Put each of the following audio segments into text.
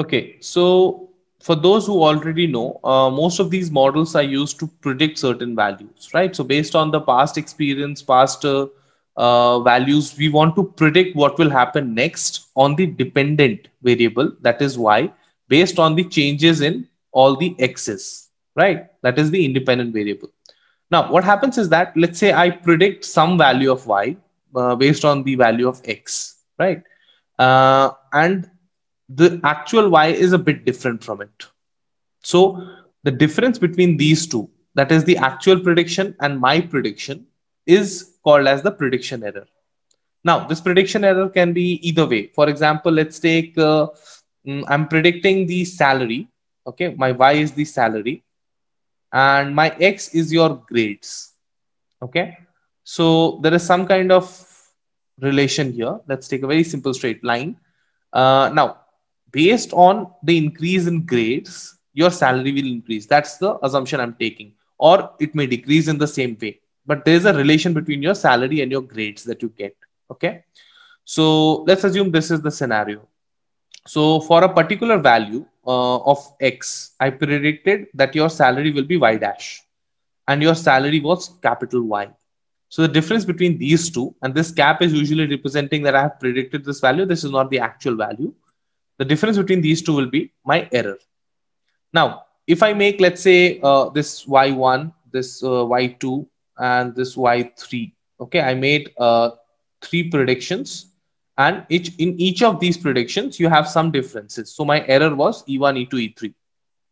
Okay, so for those who already know, uh, most of these models are used to predict certain values, right? So based on the past experience, past uh, uh, values, we want to predict what will happen next on the dependent variable, that is y, based on the changes in all the x's, right? That is the independent variable. Now, what happens is that, let's say I predict some value of y uh, based on the value of x, right? Uh, and the actual y is a bit different from it. So the difference between these two, that is the actual prediction and my prediction, is called as the prediction error. Now, this prediction error can be either way. For example, let's take, uh, mm, I'm predicting the salary. Okay, my y is the salary and my x is your grades. Okay, so there is some kind of relation here. Let's take a very simple straight line. Uh, now, based on the increase in grades, your salary will increase. That's the assumption I'm taking. Or it may decrease in the same way. But there is a relation between your salary and your grades that you get. Okay. So let's assume this is the scenario. So for a particular value uh, of X, I predicted that your salary will be Y dash and your salary was capital Y. So the difference between these two, and this cap is usually representing that I have predicted this value. This is not the actual value. The difference between these two will be my error. Now, if I make, let's say, uh, this y1, this uh, y2, and this y3, okay, I made uh, three predictions. And each, in each of these predictions, you have some differences. So my error was E1, E2, E3.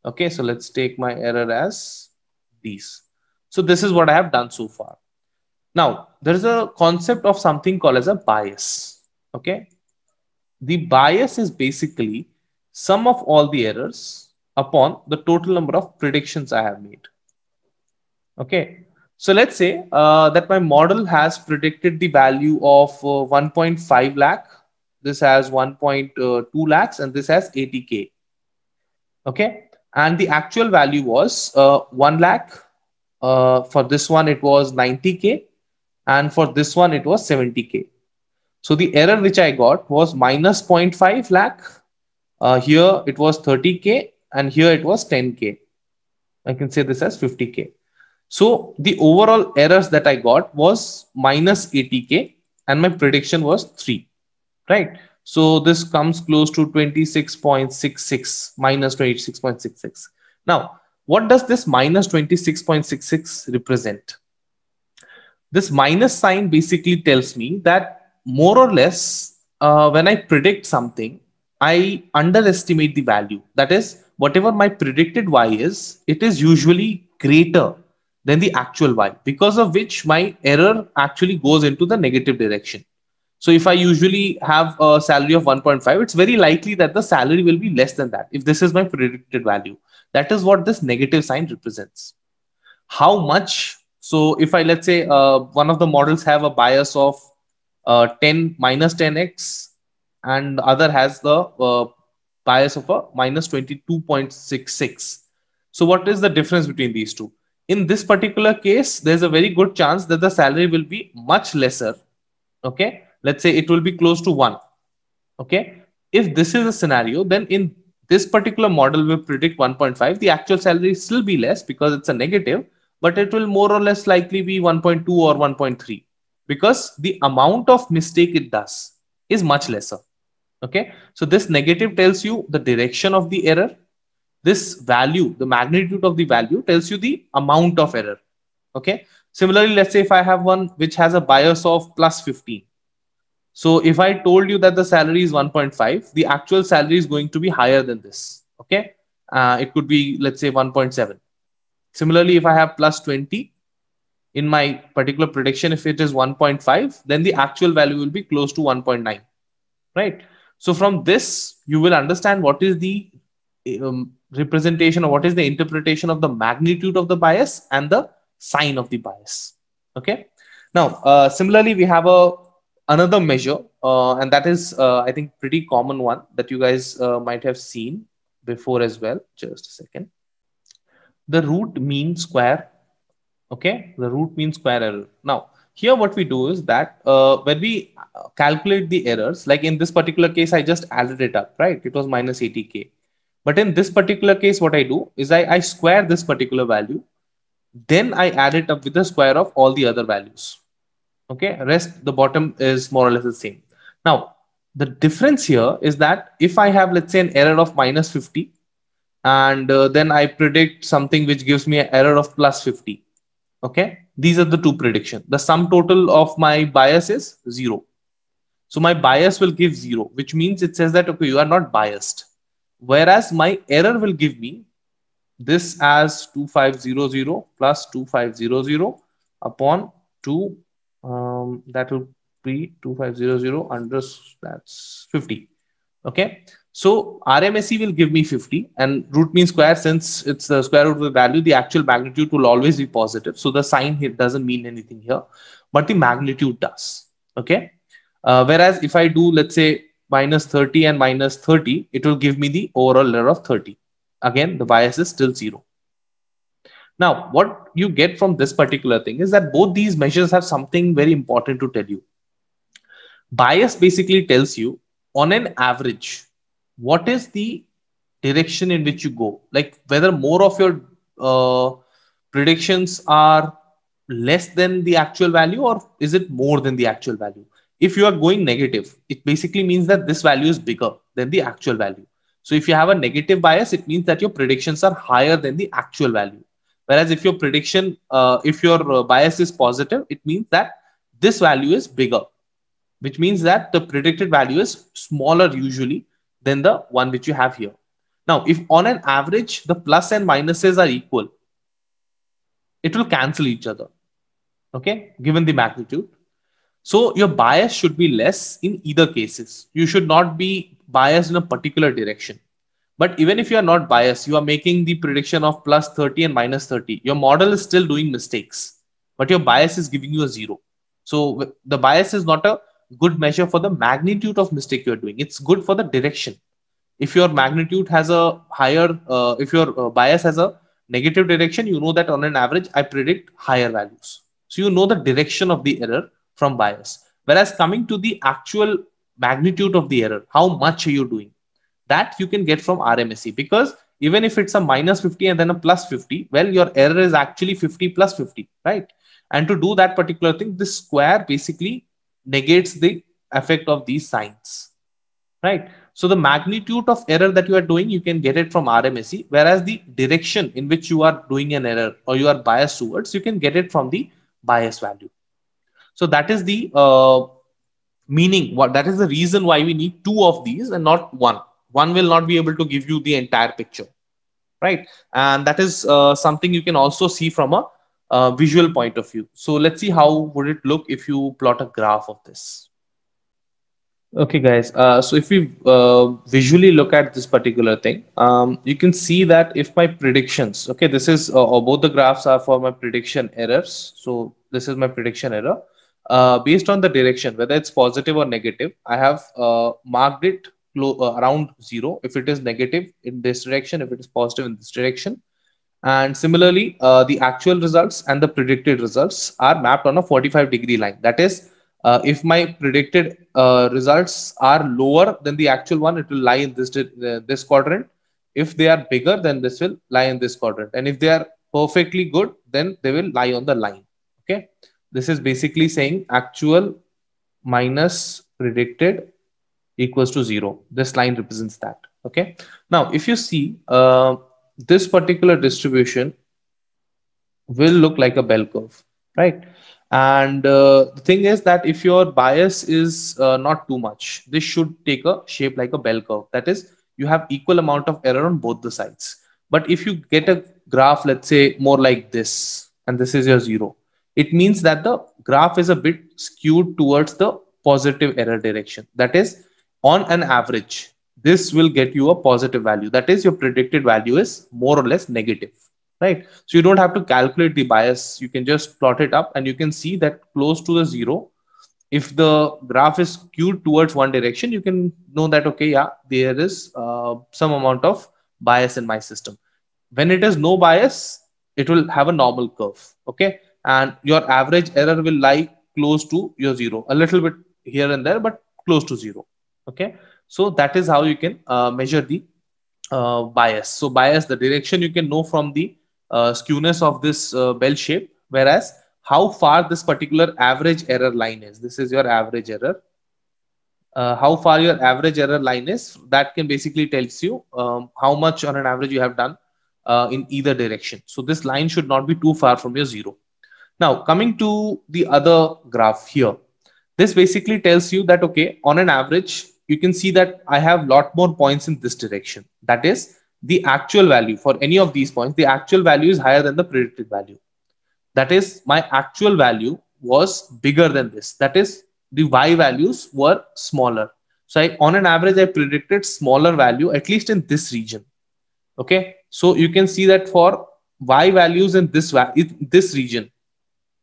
Okay, so let's take my error as these. So this is what I have done so far. Now, there is a concept of something called as a bias. Okay, the bias is basically sum of all the errors upon the total number of predictions I have made. Okay, so let's say uh, that my model has predicted the value of uh, 1.5 lakh. This has 1.2 uh, lakhs and this has 80k. Okay, and the actual value was uh, 1 lakh. Uh, for this one, it was 90k, and for this one, it was 70k. So the error which I got was minus 0.5 lakh. Uh, here it was 30K and here it was 10K. I can say this as 50K. So the overall errors that I got was minus 80K and my prediction was 3, right? So this comes close to 26.66 minus 26.66. Now, what does this minus 26.66 represent? This minus sign basically tells me that more or less, uh, when I predict something, I underestimate the value. That is, whatever my predicted y is, it is usually greater than the actual y, because of which my error actually goes into the negative direction. So if I usually have a salary of 1.5, it's very likely that the salary will be less than that. If this is my predicted value, that is what this negative sign represents. How much? So if I, let's say uh, one of the models have a bias of uh, 10 minus 10x and the other has the uh, bias of a minus 22.66. So what is the difference between these two? In this particular case, there's a very good chance that the salary will be much lesser. Okay. Let's say it will be close to one. Okay. If this is a scenario, then in this particular model will predict 1.5. The actual salary still be less because it's a negative, but it will more or less likely be 1.2 or 1.3 because the amount of mistake it does is much lesser. Okay, so this negative tells you the direction of the error. This value, the magnitude of the value tells you the amount of error. Okay, similarly, let's say if I have one which has a bias of plus 15. So if I told you that the salary is 1.5, the actual salary is going to be higher than this. Okay, uh, it could be, let's say 1.7. Similarly, if I have plus 20, in my particular prediction, if it is 1.5, then the actual value will be close to 1.9, right? So from this, you will understand what is the um, representation or what is the interpretation of the magnitude of the bias and the sign of the bias. Okay. Now, uh, similarly, we have a another measure, uh, and that is, uh, I think, pretty common one that you guys uh, might have seen before as well. Just a second. The root mean square okay the root mean square error now here what we do is that uh, when we calculate the errors like in this particular case i just added it up right it was minus 80k But in this particular case, what I do is I, I square this particular value. Then I add it up with the square of all the other values. Okay, rest the bottom is more or less the same. Now, the difference here is that if I have, let's say, an error of minus 50, and uh, then I predict something which gives me an error of plus 50. Okay, these are the two predictions. The sum total of my bias is zero. So my bias will give zero, which means it says that, okay, you are not biased. Whereas my error will give me this as 2500 plus 2500 upon 2, um, that will be 2500 under that's 50. Okay. So RMSE will give me 50 and root mean square, since it's the square root of the value, the actual magnitude will always be positive. So the sign here doesn't mean anything here, but the magnitude does. Okay. Uh, whereas if I do, let's say minus 30 and minus 30, it will give me the overall error of 30. Again, the bias is still zero. Now, what you get from this particular thing is that both these measures have something very important to tell you. Bias basically tells you on an average, what is the direction in which you go? Like whether more of your uh, predictions are less than the actual value or is it more than the actual value? If you are going negative, it basically means that this value is bigger than the actual value. So if you have a negative bias, it means that your predictions are higher than the actual value. Whereas if your prediction, uh, if your uh, bias is positive, it means that this value is bigger, which means that the predicted value is smaller usually than the one which you have here. Now, if on an average, the plus and minuses are equal, it will cancel each other. Okay, given the magnitude. So your bias should be less in either cases. You should not be biased in a particular direction. But even if you are not biased, you are making the prediction of plus 30 and minus 30. Your model is still doing mistakes, but your bias is giving you a zero. So the bias is not a good measure for the magnitude of mistake you're doing. It's good for the direction. If your magnitude has a higher, uh, if your uh, bias has a negative direction, you know that on an average, I predict higher values. So you know the direction of the error from bias. Whereas coming to the actual magnitude of the error, how much are you doing? That you can get from RMSE because even if it's a minus 50 and then a plus 50, well, your error is actually 50 plus 50, right? And to do that particular thing, this square basically negates the effect of these signs, right? So the magnitude of error that you are doing, you can get it from RMSE, whereas the direction in which you are doing an error or you are biased towards, you can get it from the bias value. So that is the uh, meaning. What that is the reason why we need two of these and not one. One will not be able to give you the entire picture, right? And that is uh, something you can also see from a uh, visual point of view. So let's see how would it look if you plot a graph of this. Okay, guys. Uh, so if we uh, visually look at this particular thing, um, you can see that if my predictions, okay, this is uh, both the graphs are for my prediction errors. So this is my prediction error. Uh, based on the direction, whether it's positive or negative, I have uh, marked it around zero. If it is negative in this direction, if it is positive in this direction, and similarly, uh, the actual results and the predicted results are mapped on a 45 degree line. That is, uh, if my predicted uh, results are lower than the actual one, it will lie in this, uh, this quadrant. If they are bigger, then this will lie in this quadrant. And if they are perfectly good, then they will lie on the line. Okay. This is basically saying actual minus predicted equals to zero. This line represents that. Okay. Now, if you see, uh, this particular distribution will look like a bell curve, right? And uh, the thing is that if your bias is uh, not too much, this should take a shape like a bell curve. That is, you have equal amount of error on both the sides. But if you get a graph, let's say more like this, and this is your zero, it means that the graph is a bit skewed towards the positive error direction. That is, on an average, this will get you a positive value. That is, your predicted value is more or less negative, right? So you don't have to calculate the bias. You can just plot it up and you can see that close to the zero, if the graph is skewed towards one direction, you can know that, okay, yeah, there is uh, some amount of bias in my system. When it is no bias, it will have a normal curve, okay? And your average error will lie close to your zero, a little bit here and there, but close to zero, okay? So that is how you can uh, measure the uh, bias. So bias, the direction you can know from the uh, skewness of this uh, bell shape, whereas how far this particular average error line is. This is your average error. Uh, how far your average error line is, that can basically tells you um, how much on an average you have done uh, in either direction. So this line should not be too far from your zero. Now coming to the other graph here, this basically tells you that, okay, on an average, you can see that I have lot more points in this direction. That is the actual value for any of these points. The actual value is higher than the predicted value. That is my actual value was bigger than this. That is the Y values were smaller. So I, on an average, I predicted smaller value, at least in this region. Okay. So you can see that for Y values in this, in this region,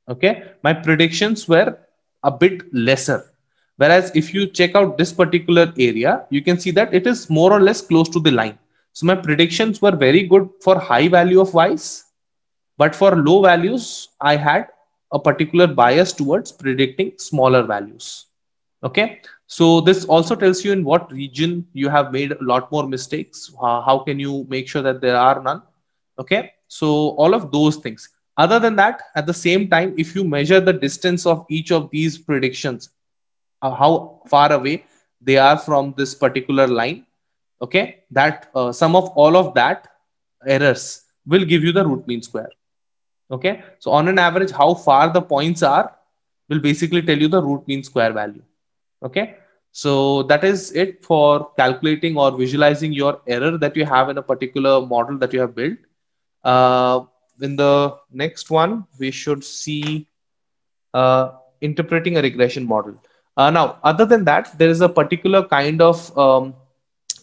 okay, my predictions were a bit lesser. Whereas if you check out this particular area, you can see that it is more or less close to the line. So my predictions were very good for high value of Ys, but for low values, I had a particular bias towards predicting smaller values. Okay. So this also tells you in what region you have made a lot more mistakes. Uh, how can you make sure that there are none? Okay. So all of those things. Other than that, at the same time, if you measure the distance of each of these predictions, how far away they are from this particular line, okay, that uh, sum of all of that errors will give you the root mean square. Okay, so on an average, how far the points are will basically tell you the root mean square value. Okay, so that is it for calculating or visualizing your error that you have in a particular model that you have built. Uh, in the next one, we should see uh, interpreting a regression model. Uh, now, other than that, there is a particular kind of um,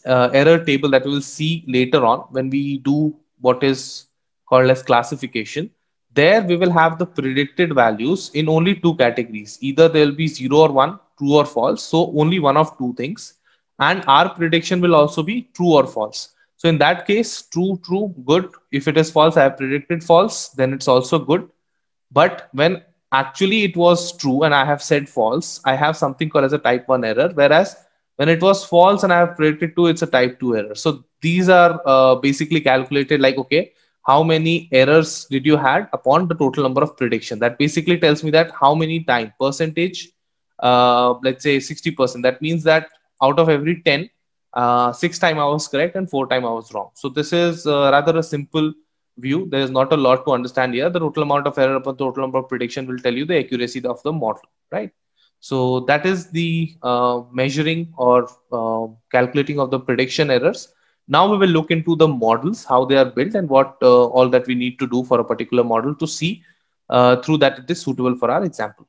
uh, error table that we will see later on when we do what is called as classification. There we will have the predicted values in only two categories. Either there will be zero or one, true or false. So only one of two things. And our prediction will also be true or false. So in that case, true, true, good. If it is false, I have predicted false, then it's also good. But when actually it was true and I have said false, I have something called as a type 1 error. Whereas when it was false and I have predicted 2, it's a type 2 error. So these are uh, basically calculated like, okay, how many errors did you had upon the total number of prediction? That basically tells me that how many time percentage, uh, let's say 60%. That means that out of every 10, uh, six time I was correct and four time I was wrong. So this is uh, rather a simple view. There is not a lot to understand here. The total amount of error upon total number of prediction will tell you the accuracy of the model, right? So that is the uh, measuring or uh, calculating of the prediction errors. Now we will look into the models, how they are built and what uh, all that we need to do for a particular model to see uh, through that it is suitable for our example.